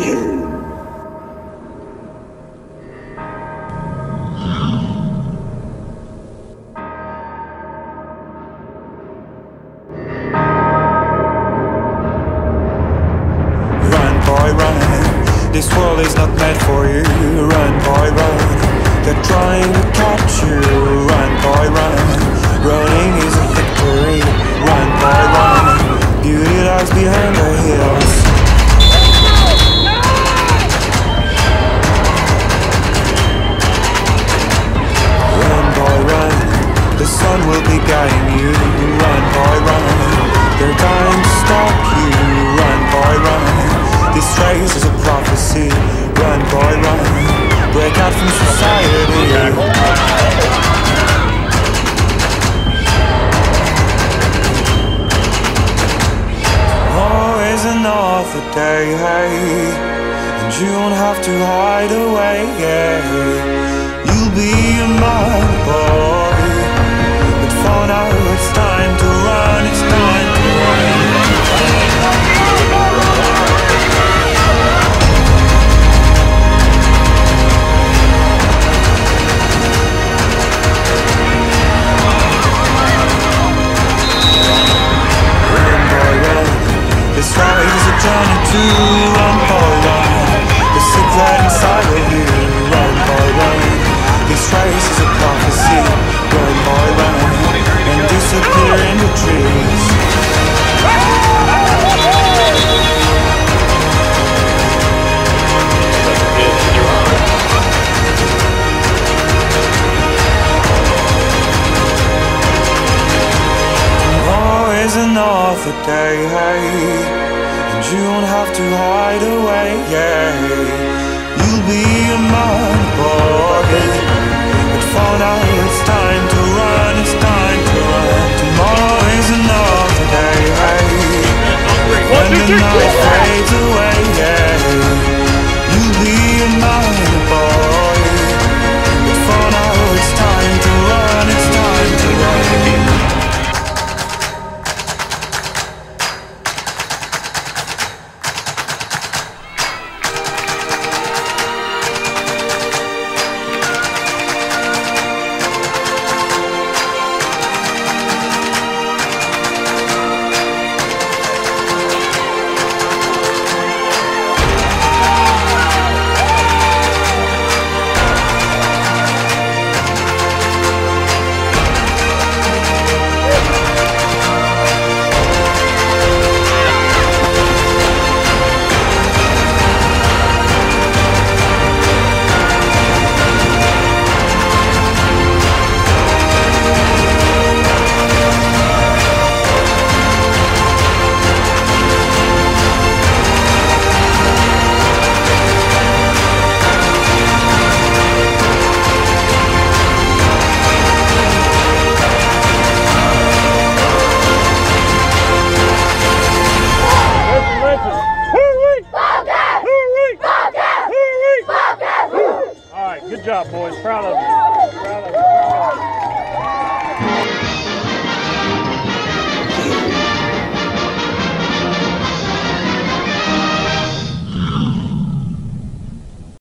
Run, boy, run. This world is not meant for you. Run, boy, run. Will be guiding you. Run, boy, run. They're trying to stop you. Run, boy, run. This race is a prophecy. Run, boy, run. Break out from society. Always another day, hey. And you won't have to hide away, yeah. Run, boy, run. This ride is a journey to run, boy, run. Another day. And you won't have to hide away, yeah. You'll be a good job, boys. Proud of you. Proud of you.